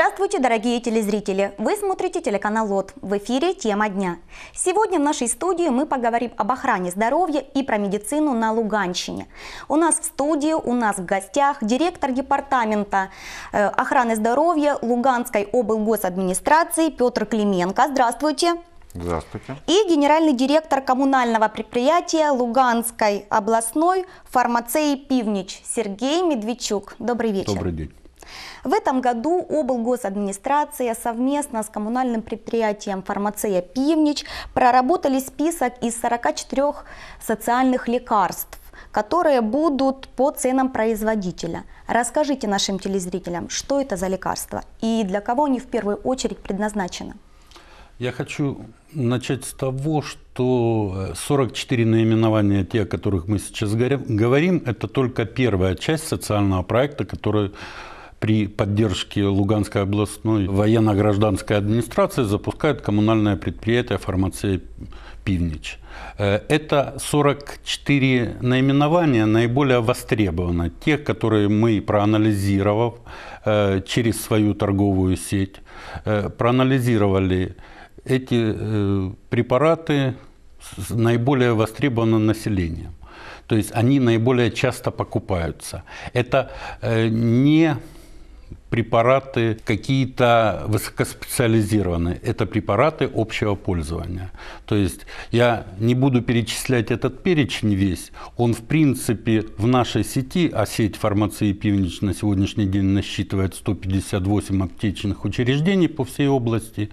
Здравствуйте, дорогие телезрители! Вы смотрите телеканал ЛОТ. В эфире «Тема дня». Сегодня в нашей студии мы поговорим об охране здоровья и про медицину на Луганщине. У нас в студии, у нас в гостях директор департамента э, охраны здоровья Луганской облгосадминистрации Петр Клименко. Здравствуйте! Здравствуйте. И генеральный директор коммунального предприятия Луганской областной фармацеи «Пивнич» Сергей Медведчук. Добрый вечер. Добрый день. В этом году облгосадминистрация совместно с коммунальным предприятием «Фармацея Пивнич» проработали список из 44 социальных лекарств которые будут по ценам производителя. Расскажите нашим телезрителям, что это за лекарства и для кого они в первую очередь предназначены. Я хочу начать с того, что 44 наименования, те, о которых мы сейчас говорим, это только первая часть социального проекта, который при поддержке Луганской областной военно-гражданской администрации запускает коммунальное предприятие «Фармация Пивнич». Э, это 44 наименования наиболее востребованы. Тех, которые мы, проанализировав э, через свою торговую сеть, э, проанализировали эти препараты наиболее востребованы населением. То есть они наиболее часто покупаются. Это не препараты какие-то высокоспециализированные. Это препараты общего пользования. То есть я не буду перечислять этот перечень весь. Он в принципе в нашей сети, а сеть фармации Пивнич на сегодняшний день насчитывает 158 аптечных учреждений по всей области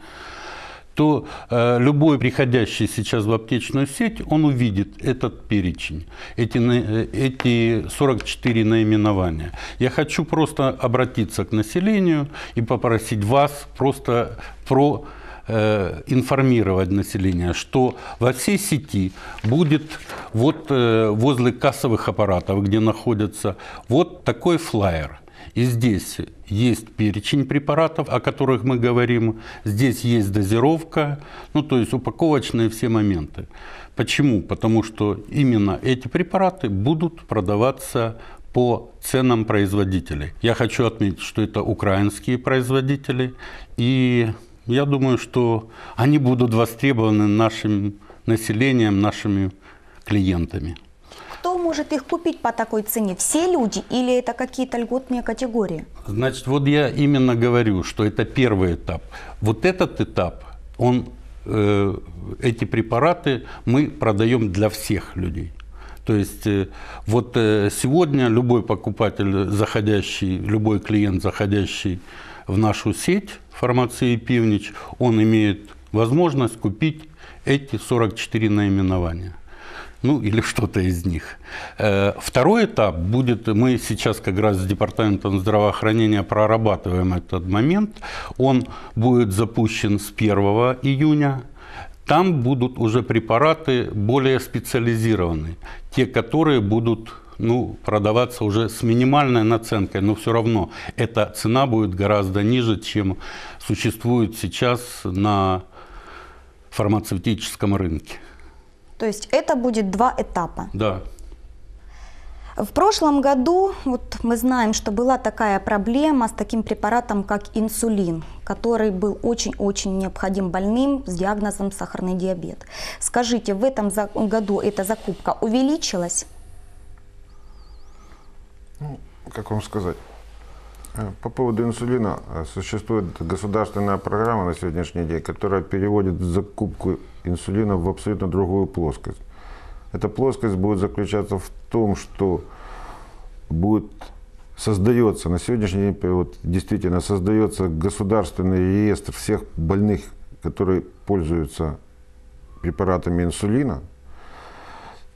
то э, любой приходящий сейчас в аптечную сеть, он увидит этот перечень, эти, э, эти 44 наименования. Я хочу просто обратиться к населению и попросить вас просто про э, информировать население, что во всей сети будет вот э, возле кассовых аппаратов, где находятся, вот такой флаер – и здесь есть перечень препаратов, о которых мы говорим. Здесь есть дозировка, ну то есть упаковочные все моменты. Почему? Потому что именно эти препараты будут продаваться по ценам производителей. Я хочу отметить, что это украинские производители, и я думаю, что они будут востребованы нашим населением, нашими клиентами может их купить по такой цене? Все люди или это какие-то льготные категории? Значит, вот я именно говорю, что это первый этап. Вот этот этап, он, э, эти препараты мы продаем для всех людей. То есть э, вот э, сегодня любой покупатель, заходящий, любой клиент, заходящий в нашу сеть фармации Пивнич, он имеет возможность купить эти 44 наименования ну или что-то из них. Э, второй этап будет, мы сейчас как раз с Департаментом здравоохранения прорабатываем этот момент, он будет запущен с 1 июня, там будут уже препараты более специализированные, те, которые будут ну, продаваться уже с минимальной наценкой, но все равно эта цена будет гораздо ниже, чем существует сейчас на фармацевтическом рынке. То есть это будет два этапа. Да. В прошлом году вот мы знаем, что была такая проблема с таким препаратом, как инсулин, который был очень-очень необходим больным с диагнозом сахарный диабет. Скажите, в этом году эта закупка увеличилась? Ну, как вам сказать? Э, по поводу инсулина э, существует государственная программа на сегодняшний день, которая переводит закупку инсулина в абсолютно другую плоскость. Эта плоскость будет заключаться в том, что будет создается на сегодняшний день вот, действительно создается государственный реестр всех больных, которые пользуются препаратами инсулина,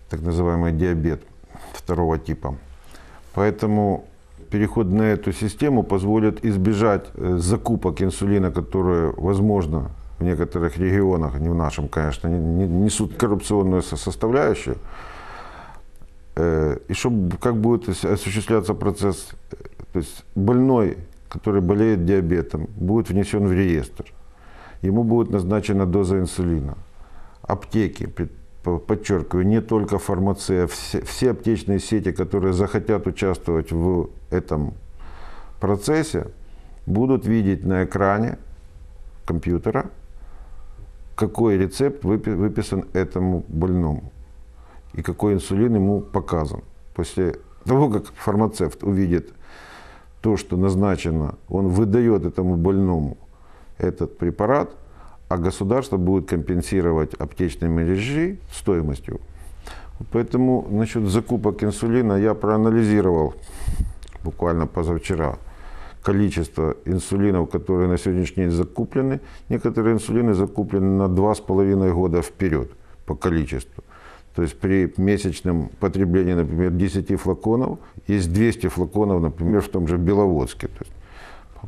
так называемый диабет второго типа. Поэтому переход на эту систему позволит избежать э, закупок инсулина, которые, возможно, в некоторых регионах, не в нашем, конечно, несут коррупционную составляющую. Э, и чтобы как будет осуществляться процесс, э, то есть больной, который болеет диабетом, будет внесен в реестр. Ему будет назначена доза инсулина. Аптеки, подчеркиваю, не только фармация, все, все аптечные сети, которые захотят участвовать в этом процессе, будут видеть на экране компьютера, какой рецепт выпи- выписан этому больному и какой инсулин ему показан. После того, как фармацевт увидит то, что назначено, он выдает этому больному этот препарат, а государство будет компенсировать аптечной мережи стоимостью. Поэтому насчет закупок инсулина я проанализировал буквально позавчера количество инсулинов, которые на сегодняшний день закуплены. Некоторые инсулины закуплены на два с половиной года вперед по количеству. То есть при месячном потреблении, например, 10 флаконов, есть 200 флаконов, например, в том же Беловодске. То есть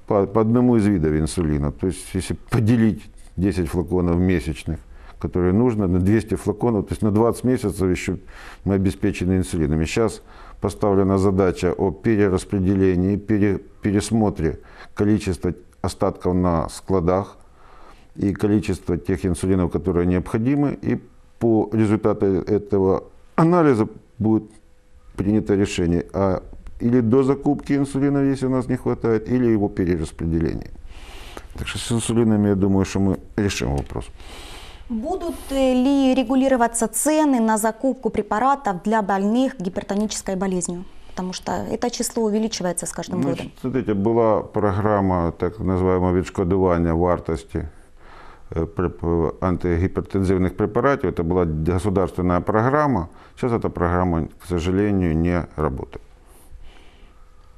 по, по одному из видов инсулина. То есть если поделить 10 флаконов месячных, которые нужно, на 200 флаконов, то есть на 20 месяцев еще мы обеспечены инсулинами. Сейчас поставлена задача о перераспределении, пере, пересмотре количества остатков на складах и количество тех инсулинов, которые необходимы. И по результату этого анализа будет принято решение а или до закупки инсулина, если у нас не хватает, или его перераспределение. Так что с инсулинами, я думаю, что мы решим вопрос. Будут э, ли регулироваться цены на закупку препаратов для больных гипертонической болезнью? Потому что это число увеличивается с каждым годом. Значить, смотрите, була програма так називаємо відшкодування вартості е, преп- антигипертензивных препаратов. Это была государственная программа. Сейчас эта программа, к сожалению, не работает.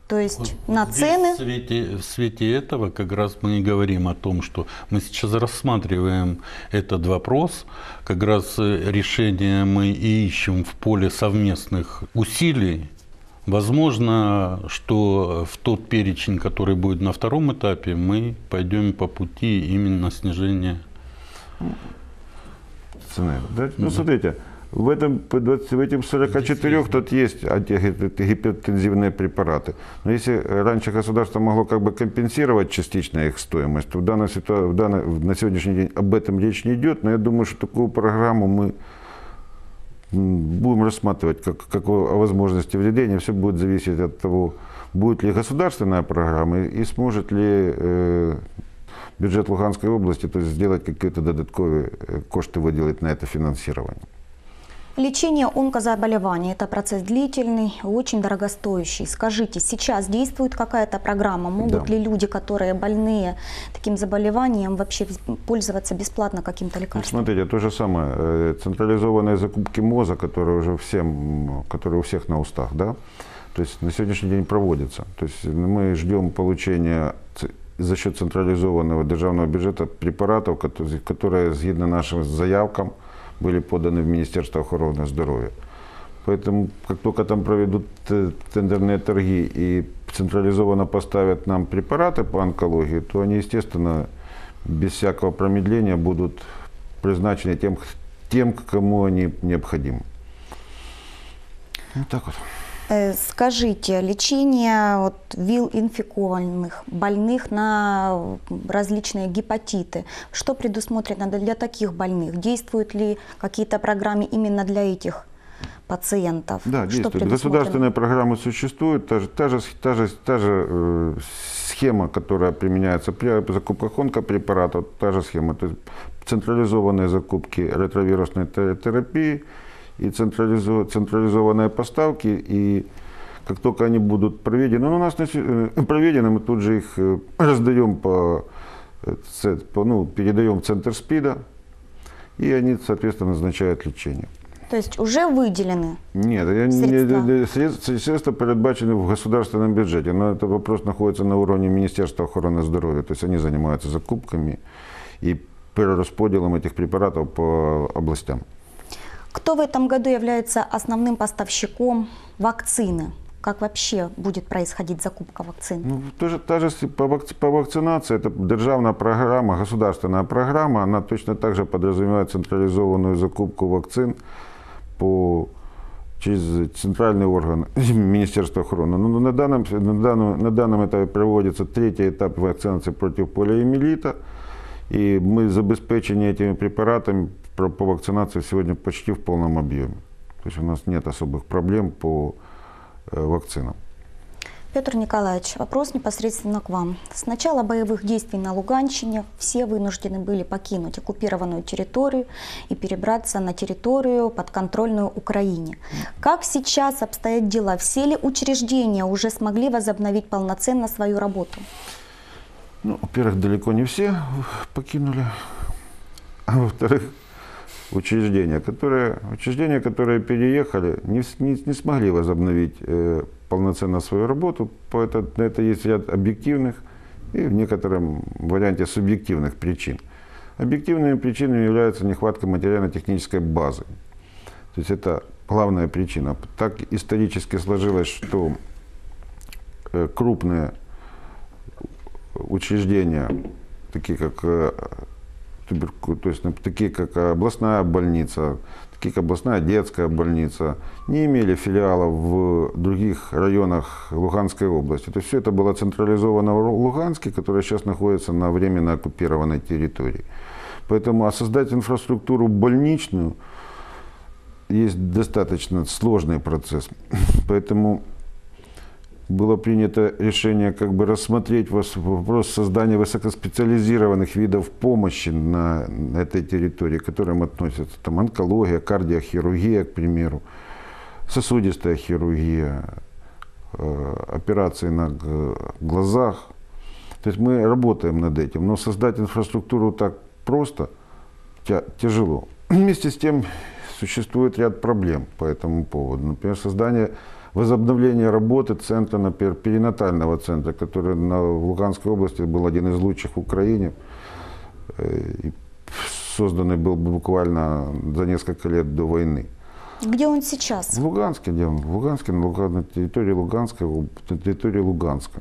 То есть Вот на цены В свете, в свете этого как раз мы и говорим о том, что мы сейчас рассматриваем этот вопрос. Как раз э, решение мы и ищем в поле совместных усилий. Возможно, что в тот перечень, который будет на втором этапе, мы пойдем по пути именно снижения. цены. Да? Ну, смотрите, в, этом, по 20 в этих 44 тут есть антигипертензивные препараты. Но если раньше государство могло как бы компенсировать частично их стоимость, то в данной ситуации, в данной, на сегодняшний день об этом речь не идет. Но я думаю, что такую программу мы будем рассматривать как, как о о возможности введения. Все будет зависеть от того, будет ли государственная программа и, и сможет ли э, бюджет Луганской области то есть сделать какие-то додатковые э, кошты выделить на это финансирование. Лечение онкозаболеваний – это процесс длительный, очень дорогостоящий. Скажите, сейчас действует какая-то программа? Могут Да. ли люди, которые больные таким заболеванием, вообще пользоваться бесплатно каким-то Ну, лекарством? смотрите, то же самое. э, Централизованные закупки МОЗа, которые уже всем, которые у всех на устах, да, то есть на сегодняшний день проводятся. То есть мы ждем получения за счет централизованного державного бюджета препаратов, которые, которые згідно нашим заявкам были поданы в Министерство охороны здоровья. Поэтому, как только там проведут э, тендерные торги и централизованно поставят нам препараты по онкологии, то они, естественно, без всякого промедления будут призначены тем, тем кому они необходимы. Вот так вот. Э, Скажите, лечение вот, ВИЛ-инфикованных, больных на различные гепатиты, что предусмотрено для таких больных? Действуют ли какие-то программы именно для этих пациентов? Да, действует. Государственные программы существуют. Та же, та же, та же, та же э, схема, которая применяется при закупках онкопрепаратов, та же схема. То есть централизованные закупки ретровирусной те- терапии и централизо- централизованные поставки. И как только они будут проведены, ну, у нас э, проведены, мы тут же их э, раздаем по, э, по, ну, передаем в центр СПИДа, и они, соответственно, назначают лечение. То есть уже выделены? Нет, Средства. не- средства, средства передбачены в государственном бюджете, но этот вопрос находится на уровне Министерства охраны здоровья. То есть они занимаются закупками и перераспределом этих препаратов по областям. Кто в этом году является основным поставщиком вакцины? Как вообще будет происходить закупка вакцин? Ну, тоже, та же по, вак- по вакцинации, это державная программа, государственная программа, она точно так же подразумевает централизованную закупку вакцин по, через центральный орган Министерства охраны. Ну, на, данном, на, данном, на данном этапе проводится третий этап вакцинации против полиомиелита, и мы забезпечены этими препаратами по вакцинации сегодня почти в полном объеме. То есть у нас нет особых проблем по э, вакцинам. Петр Николаевич, вопрос непосредственно к вам. С начала боевых действий на Луганщине все вынуждены были покинуть оккупированную территорию и перебраться на территорию подконтрольную Украине. Как сейчас обстоят дела? Все ли учреждения уже смогли возобновить полноценно свою работу? Ну, во-первых, далеко не все покинули, а во-вторых, учреждения, которые, учреждения, которые переехали, не, не, не смогли возобновить э, полноценно свою работу. По это, на это есть ряд объективных и в некотором варианте субъективных причин. Объективными причинами является нехватка материально-технической базы. То есть это главная причина. Так исторически сложилось, что э, крупные учреждения, такие как э, туберку- то есть, нап- такие как областная больница, такие как областная детская больница, не имели филиалов в других районах Луганской области. То есть все это было централизовано в Луганске, который сейчас находится на временно оккупированной территории. Поэтому а создать инфраструктуру больничную есть достаточно сложный процесс. Поэтому было принято решение как бы рассмотреть вопрос создания высокоспециализированных видов помощи на, этой территории, к которым относятся там, онкология, кардиохирургия, к примеру, сосудистая хирургия, э, операции на глазах. То есть мы работаем над этим, но создать инфраструктуру так просто тя- тяжело. Вместе с тем существует ряд проблем по этому поводу. Например, создание, возобновление работы центра, например, перинатального центра, который на, в Луганской области был один из лучших в Украине. э, и созданный был буквально за несколько лет до войны. Где он сейчас? В Луганске, где он? В Луганске, на, Луга- на территории Луганска, на территории Луганска.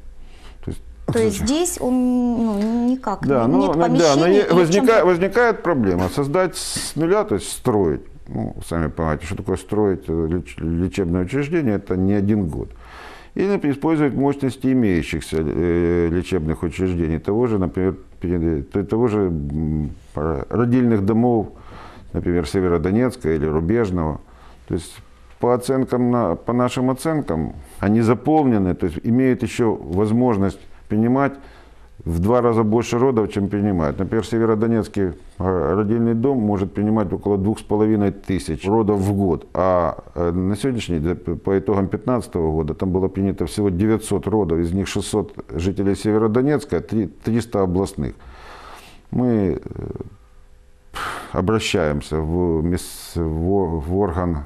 То есть, То есть здесь он ну, никак Да, не- но, нет но- да, но помещений е- или в возника- чем-то- возникает проблема. Создать с нуля, то есть строить, ну, сами понимаете, что такое строить э, леч- лечебное учреждение, это не один год. Или использовать мощности имеющихся э, лечебных учреждений, того же, например, того же родильных домов, например, Северодонецка или Рубежного. То есть по оценкам, по нашим оценкам, они заполнены, то есть имеют еще возможность принимать в два раза больше родов, чем принимают. Например, Северодонецкий э, родильный дом может принимать около двух с половиной тысяч родов в год, а э, на сегодняшний день, по итогам 2015 года, там было принято всего 900 родов, из них 600 жителей Северодонецка, три- 300 областных. Мы э, обращаемся в, в орган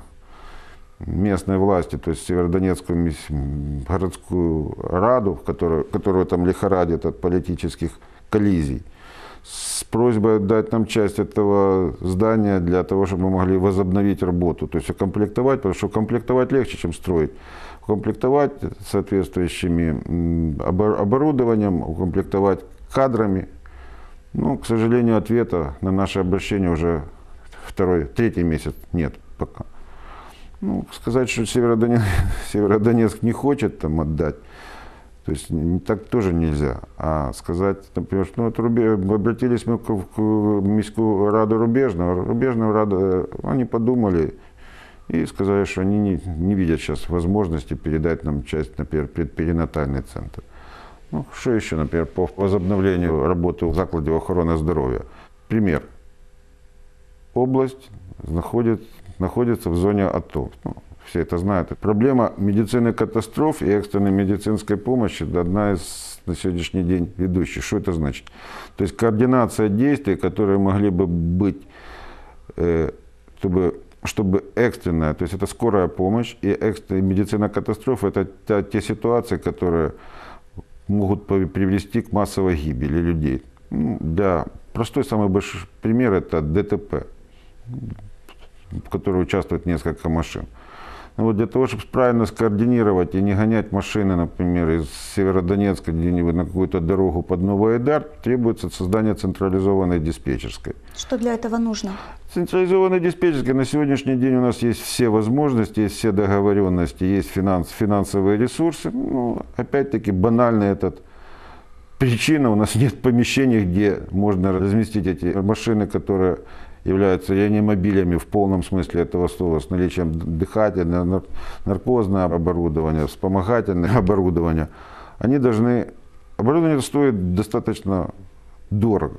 местной власти, то есть Северодонецкую городскую раду, которую, которую там лихорадит от политических коллизий, с просьбой дать нам часть этого здания для того, чтобы мы могли возобновить работу, то есть укомплектовать, потому что укомплектовать легче, чем строить. Укомплектовать соответствующими оборудованием, укомплектовать кадрами. Ну, к сожалению, ответа на наше обращение уже второй, третий месяц нет пока. Ну, сказать, что Северодонецк, Северодонецк не хочет там отдать, то есть так тоже нельзя. А сказать, например, что ну, это Рубе- обратились мы к, к Міську раду Рубежного, Рубежную раду, они подумали и сказали, что они не, не видят сейчас возможности передать нам часть, например, пер- перинатальный центр. Ну, что еще, например, по возобновлению работы в закладе охраны здоровья? Пример. Область находит, находится в зоне АТО. Ну, все это знают. Проблема медицины катастроф и экстренной медицинской помощи – одна из на сегодняшний день ведущих. Что это значит? То есть координация действий, которые могли бы быть, э, чтобы, чтобы экстренная, то есть это скорая помощь и экстренная медицина катастроф – это та- те ситуации, которые могут привести к массовой гибели людей. Ну, Для простой самый большой пример это ДТП, в которой участвует несколько машин. Ну вот для того, чтобы правильно скоординировать и не гонять машины, например, из Северодонецка где-нибудь на какую-то дорогу под Новый Айдар, требуется создание централизованной диспетчерской. Что для этого нужно? Централизованной диспетчерской на сегодняшний день у нас есть все возможности, есть все договоренности, есть финанс, финансовые ресурсы. Ну, опять-таки банальный этот причина, у нас нет помещений, где можно разместить эти машины, которые являются реанимобилями в полном смысле этого слова, с наличием дыхательного, нар- наркозного оборудования, вспомогательное оборудование, они должны... Оборудование стоит достаточно дорого.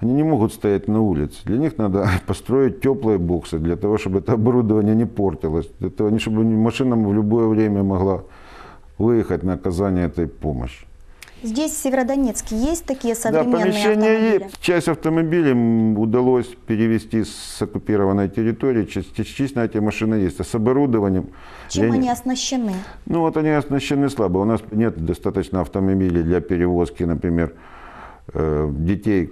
Они не могут стоять на улице. Для них надо построить теплые боксы, для того, чтобы это оборудование не портилось, для того, чтобы машина в любое время могла выехать на оказание этой помощи. Здесь, в Северодонецке, есть такие Да, современные помещения автомобили? есть. Часть автомобилей удалось перевести с оккупированной территории. Частично эти машины есть. А с оборудованием... Чем я не- они оснащены? Ну вот они оснащены слабо. У нас нет достаточно автомобилей для перевозки, например, э, детей,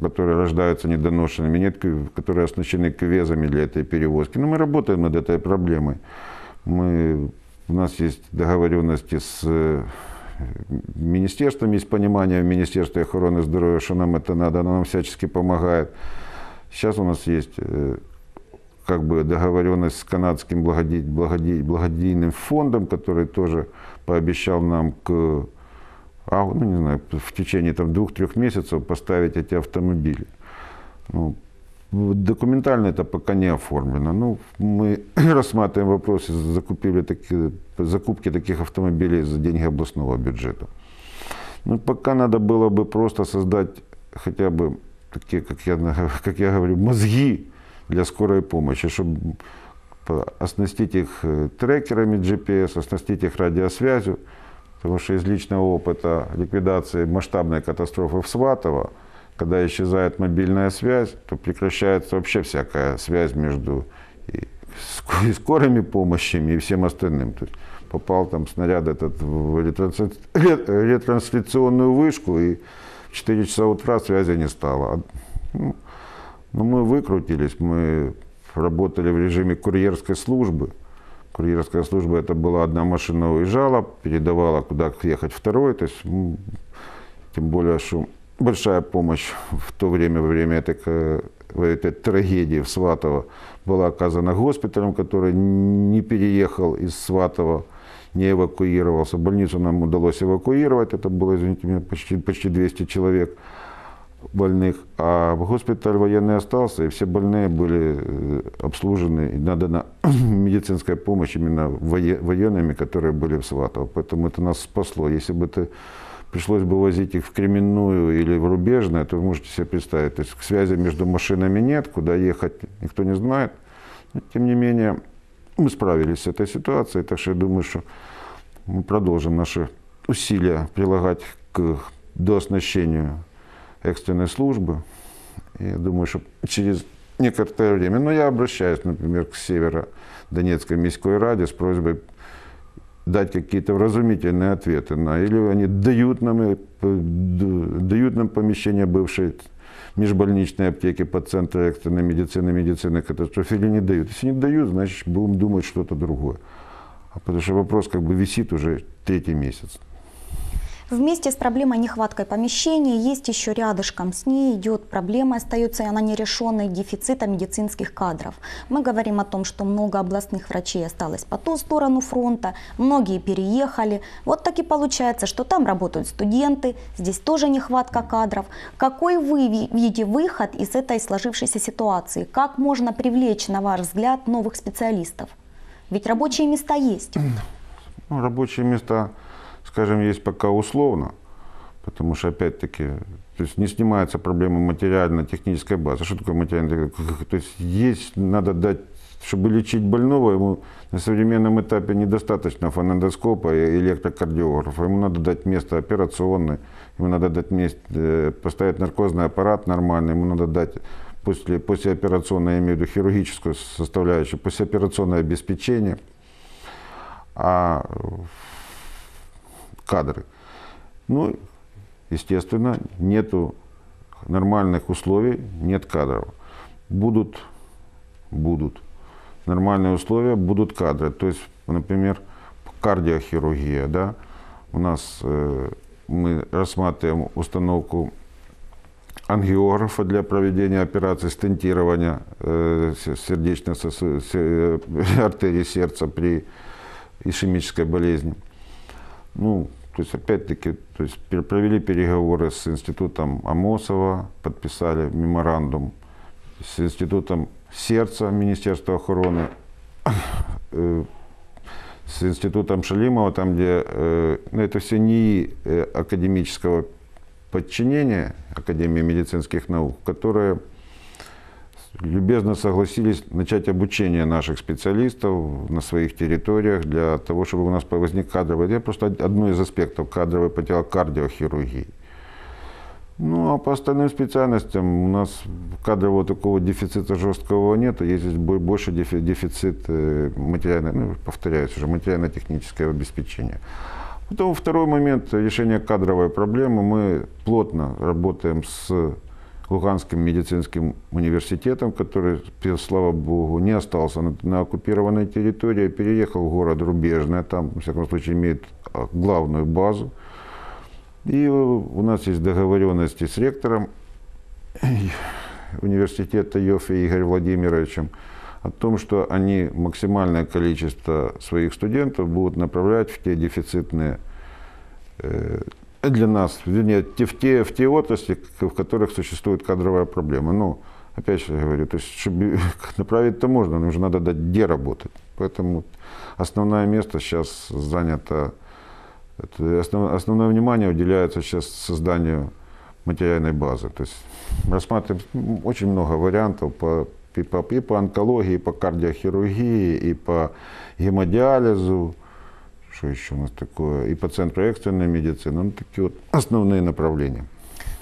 которые рождаются недоношенными, нет, которые оснащены кювезами для этой перевозки. Но мы работаем над этой проблемой. Мы, у нас есть договоренности с э, министерством, есть понимание в Министерстве охраны здоровья, что нам это надо, оно нам всячески помогает. Сейчас у нас есть э, как бы договоренность с канадским благоде- благоде- благодійным фондом, который тоже пообещал нам к а, ну, не знаю, в течение там, двух-трех месяцев поставить эти автомобили. Ну, документально это пока не оформлено. Ну, мы рассматриваем вопросы закупили такие, закупки таких автомобилей за деньги областного бюджета. Ну, пока надо было бы просто создать хотя бы такие, как я, как я говорю, мозги для скорой помощи, чтобы оснастить их э, трекерами GPS, оснастить их радиосвязью, потому что из личного опыта ликвидации масштабной катастрофы в Сватово, когда исчезает мобильная связь, то прекращается вообще всякая связь между и ск- и скорыми помощями и всем остальным. То есть попал там снаряд этот в ретрансля- ре- ретрансляционную вышку, и в 4 часа утра связи не стало. А, Ну, но мы выкрутились, мы работали в режиме курьерской службы. Курьерская служба это была одна машина уезжала, передавала куда ехать второй. То есть, тем более, что большая помощь в то время, во время этой, ка- этой трагедии в Сватово была оказана госпиталем, который не переехал из Сватова, не эвакуировался. Больницу нам удалось эвакуировать, это было, извините меня, почти, почти 200 человек больных, а в госпиталь военный остался, и все больные были э, обслужены и надана медицинская помощь именно вое- военными, которые были в Сватово. Поэтому это нас спасло. Если бы это пришлось бы возить их в Кременную или в Рубежное, то вы можете себе представить, то есть связи между машинами нет, куда ехать никто не знает. Но, тем не менее, мы справились с этой ситуацией, так что я думаю, что мы продолжим наши усилия прилагать к дооснащению экстренной службы. Я думаю, что через некоторое время, но я обращаюсь, например, к Северо-Донецкой міськой раде с просьбой дать какие-то вразумительные ответы на, или они дают нам, э, дают нам помещение бывшей межбольничной аптеки под центр экстренной медицины, медицины катастроф, или не дают. Если не дают, значит, будем думать что-то другое. А потому что вопрос как бы висит уже третий месяц. Вместе с проблемой нехваткой помещений есть еще рядышком с ней идет проблема, остается и она нерешенной, дефицита медицинских кадров. Мы говорим о том, что много областных врачей осталось по ту сторону фронта, многие переехали. Вот так и получается, что там работают студенты, здесь тоже нехватка кадров. Какой вы ви- видите выход из этой сложившейся ситуации? Как можно привлечь, на ваш взгляд, новых специалистов? Ведь рабочие места есть. Ну, рабочие места, скажем, есть пока условно, потому что, опять-таки, то есть не снимается проблема материально-технической базы. Что такое материально То есть есть, надо дать, чтобы лечить больного, ему на современном этапе недостаточно фонендоскопа и электрокардиографа. Ему надо дать место операционное, ему надо дать место, э, поставить наркозный аппарат нормальный, ему надо дать после, послеоперационное, я имею в виду хирургическую составляющую, послеоперационное обеспечение. А кадры. Ну, естественно, нету нормальных условий, нет кадров. Будут, будут нормальные условия, будут кадры. То есть, например, кардиохирургия, да, у нас э, мы рассматриваем установку ангиографа для проведения операции стентирования э, се- сердечной сосу- се- э, артерии сердца при ишемической болезни. Ну, то есть, опять-таки, то есть провели переговоры с институтом Амосова, подписали меморандум с Институтом сердца Министерства охраны, э, с Институтом Шалимова, там, где э, ну, это все не э, академического подчинения Академии медицинских наук, которые любезно согласились начать обучение наших специалистов на своих территориях для того, чтобы у нас возник кадровый. Это просто одно из аспектов кадровой по кардиохирургии. Ну, а по остальным специальностям у нас кадрового такого дефицита жесткого нет, есть больше дефицит э, материально, ну, повторяюсь уже, материально-технического обеспечения. Потом второй момент решения кадровой проблемы. Мы плотно работаем с Луганским медицинским университетом, который, слава богу, не остался на, на оккупированной территории, переехал в город Рубежное, там, в всяком случае, имеет а, главную базу. И у нас есть договоренности с ректором университета Йофе Игорем Владимировичем о том, что они максимальное количество своих студентов будут направлять в те дефицитные э, для нас, вернее, в те, в те отрасли, в которых существует кадровая проблема. Ну, опять же говорю, то есть, чтобы направить-то можно, но уже надо дать где работать. Поэтому основное место сейчас занято, основ, основное внимание уделяется сейчас созданию материальной базы. То есть рассматриваем очень много вариантов по, и, по, и по онкологии, и по кардиохирургии, и по гемодиализу, что еще у нас такое? И экстренной медицины. Ну, такие вот основные направления.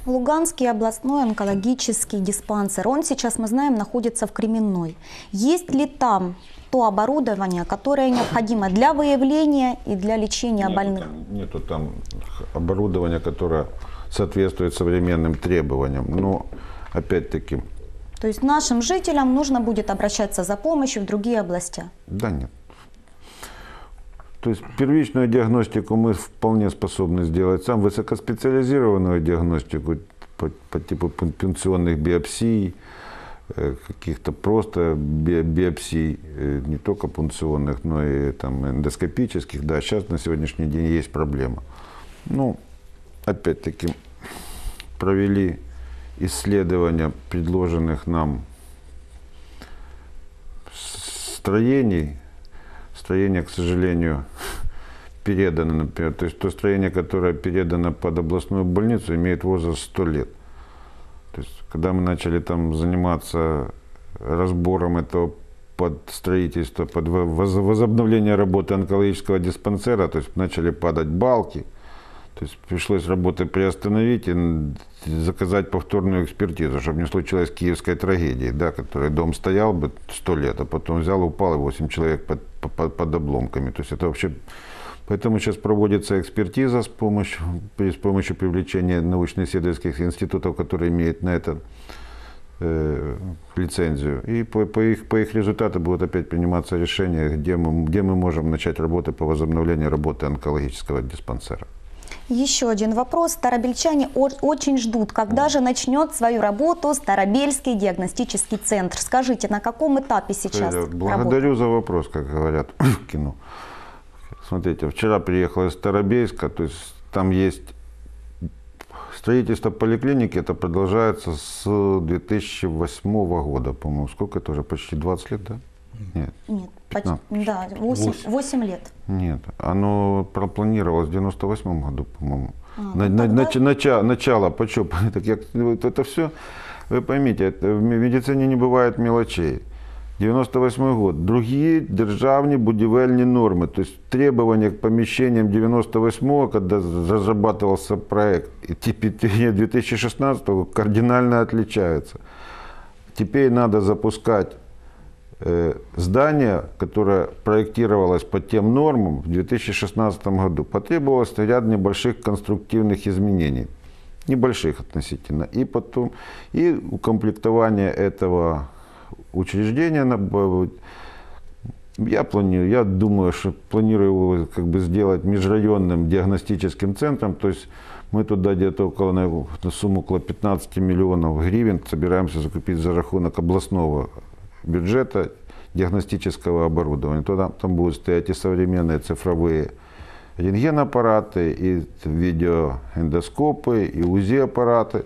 Луганский областной онкологический диспансер, он сейчас, мы знаем, находится в Кременной. Есть ли там то оборудование, которое необходимо для выявления и для лечения нету больных? Там, нету там оборудования, которое соответствует современным требованиям. Но опять-таки... То есть нашим жителям нужно будет обращаться за помощью в другие области? Да нет. То есть первичную диагностику мы вполне способны сделать сам, высокоспециализированную диагностику по, по типу пенсионных биопсий, э, каких-то просто биопсий, э, не только пункционных, но и там, эндоскопических. Да, сейчас на сегодняшний день есть проблема. Ну, опять-таки, провели исследования предложенных нам строений строение, к сожалению, передано, например, то есть то строение, которое передано под областную больницу, имеет возраст 100 лет. То есть, когда мы начали там заниматься разбором этого под строительство, под возобновление работы онкологического диспансера, то есть начали падать балки, то есть пришлось работы приостановить и заказать повторную экспертизу, чтобы не случилось киевской трагедии, да, которой дом стоял бы сто лет, а потом взял, упал, и 8 человек под, под, под обломками. То есть это вообще... Поэтому сейчас проводится экспертиза с помощью, с помощью привлечения научно-исследовательских институтов, которые имеют на это э, лицензию. И по, по, их, по их результатам будут опять приниматься решения, где мы, где мы можем начать работу по возобновлению работы онкологического диспансера. Еще один вопрос. Старобельчане очень ждут, когда же начнет свою работу Старобельский диагностический центр. Скажите, на каком этапе сейчас Благодарю работа? за вопрос, как говорят в кино. Смотрите, вчера приехал из Старобельска, то есть там есть строительство поликлиники, это продолжается с 2008 года, по-моему. Сколько это уже? Почти 20 лет, да? Нет. Нет, 15. да, 8, 8. 8 лет. Нет, оно пропланировалось в 98 году, по-моему. А, на, ну на, тогда... начало, начало почему? Так я, это все, вы поймите, это, в медицине не бывает мелочей. 98 год. Другие державні будівельні нормы, то есть требования к помещениям 98 когда разрабатывался проект, и теперь 2016 кардинально отличаются. Теперь надо запускать Э, здание, которое проектировалось по тем нормам в 2016 году, потребовалось ряд небольших конструктивных изменений, небольших относительно, и потом и укомплектование этого учреждения я планирую, я думаю, что планирую его как бы сделать межрайонным диагностическим центром, то есть мы туда где-то около, на сумму около 15 миллионов гривен собираемся закупить за рахунок областного бюджета диагностического оборудования. Туда, там будут стоять и современные цифровые рентгенаппараты, и видеоэндоскопы, и УЗИ-аппараты.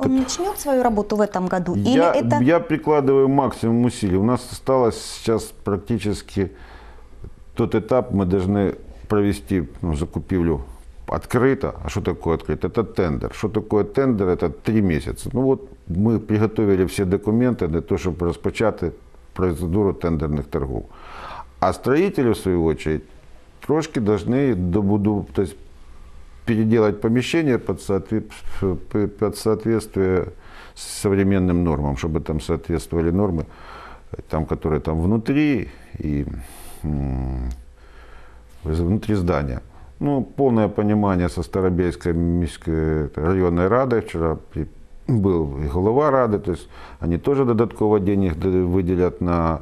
Он начнет свою работу в этом году? Или Я, это... я прикладываю максимум усилий. У нас осталось сейчас практически тот этап, мы должны провести ну, закупівлю открыто. А что такое открыто? Это тендер. Что такое тендер? Это три месяца. Ну вот мы приготовили все документы для того, чтобы розпочати процедуру тендерных торгов. А строители, в свою очередь, трошки должны добуду, то есть переделать помещение под, под соответствие современным нормам, чтобы там соответствовали нормы, там, которые там внутри и внутри здания. Ну, полное понимание со Старобельской районной рады. Вчера был и голова рады, то есть они тоже додатково денег выделят на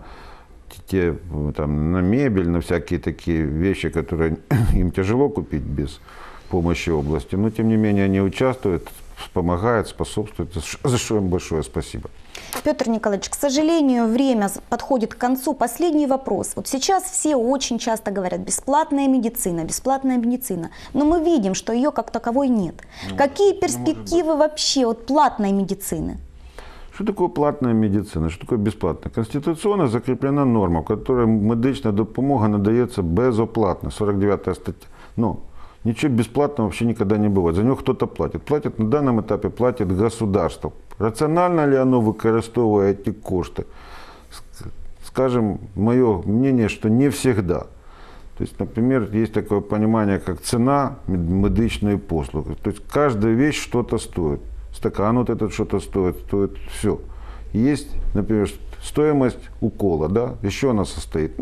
те, там, на мебель, на всякие такие вещи, которые им тяжело купить без помощи области. Но, тем не менее, они участвуют, помогают, способствуют, за что им большое спасибо. Петр Николаевич, к сожалению, время подходит к концу. Последний вопрос. Вот сейчас все очень часто говорят бесплатная медицина, бесплатная медицина. Но мы видим, что ее как таковой нет. Какие перспективы вообще от платной медицины? Что такое платная медицина? Что такое бесплатная? Конституционно закреплена норма, в которой медична допомога надається безоплатно, 49 стаття. Но ничего бесплатного вообще никогда не бывает. За него кто-то платит. Платит на данном этапе платит государство. Рационально ли оно використовує эти кошти? Ск- Скажем, мое мнение, что не всегда. То есть, например, есть такое понимание, как цена мед- медичной послуги. То есть каждая вещь что-то стоит. Стакан вот этот что-то стоит, стоит все. Есть, например, стоимость укола, да, еще она состоит.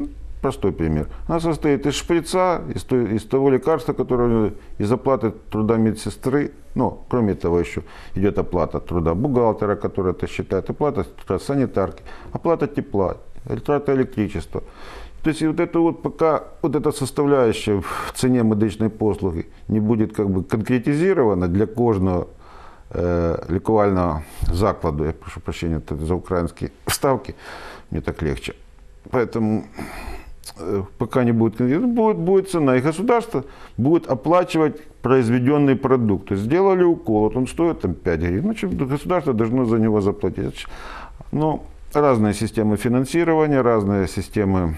Простой пример. Она состоит из шприца, из, из того лекарства, которое из оплаты труда медсестры, но кроме того еще идет оплата труда бухгалтера, который это считает, оплата труда санитарки, оплата тепла, оплата электричества. То есть вот это вот пока вот эта составляющая в цене медичной послуги не будет как бы конкретизирована для кожного е, лікувального закладу, я прошу прощения за украинские вставки, мне так легче. Поэтому э, пока не будет, конкретно, будет, будет цена, и государство будет оплачивать произведенный продукт. То есть сделали укол, вот он стоит там 5 гривен, значит государство должно за него заплатить. Но разные системы финансирования, разные системы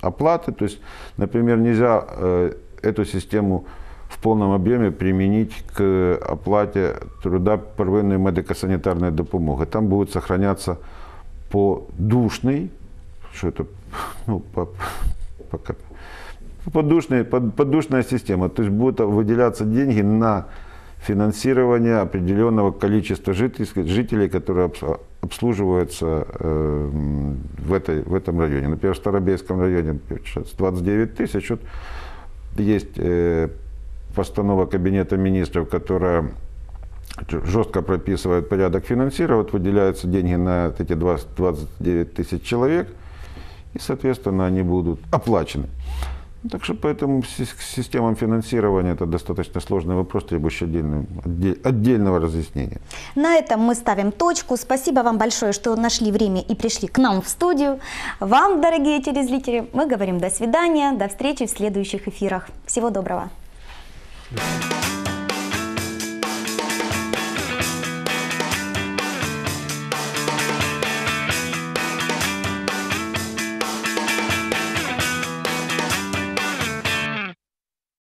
оплаты. То есть, например, нельзя э, эту систему в полном объеме применить к оплате труда первинної медико-санітарної допомоги. Там будет сохраняться подушный, что это, ну, по, пока, подушная, под- подушная система. То есть будут выделяться деньги на финансирование определенного количества жителей, жителей которые обс- обслуживаются э, в, этой, в этом районе. Например, в Старобельском районе сейчас 29 тысяч. Вот есть э, постанова Кабинета министров, которая жестко прописывает порядок финансирования, вот выделяются деньги на эти 20 29 тысяч человек, и, соответственно, они будут оплачены. Так что поэтому с системам финансирования это достаточно сложный вопрос, требующий отдельного, отде- отдельного разъяснения. На этом мы ставим точку. Спасибо вам большое, что нашли время и пришли к нам в студию. Вам, дорогие телезрители, мы говорим до свидания, до встречи в следующих эфирах. Всего доброго. До